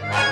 Bye.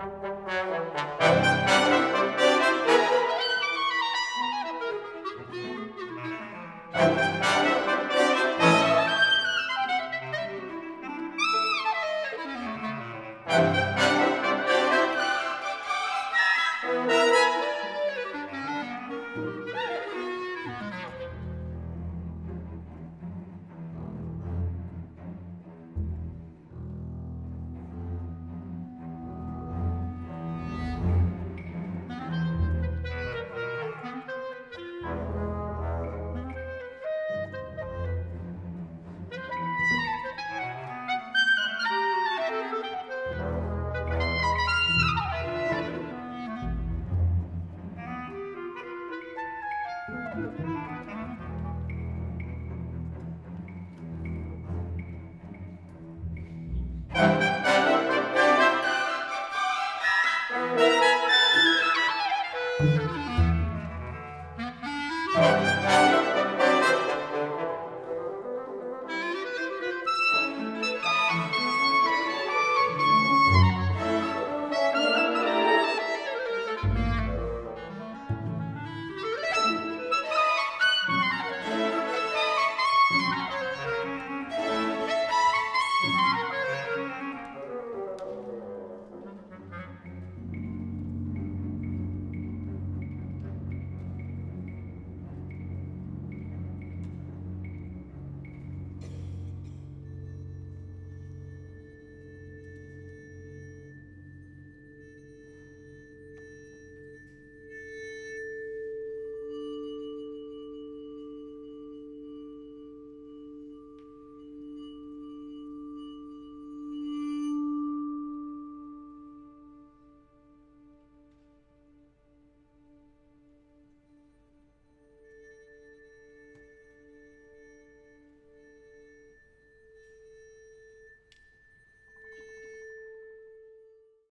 Música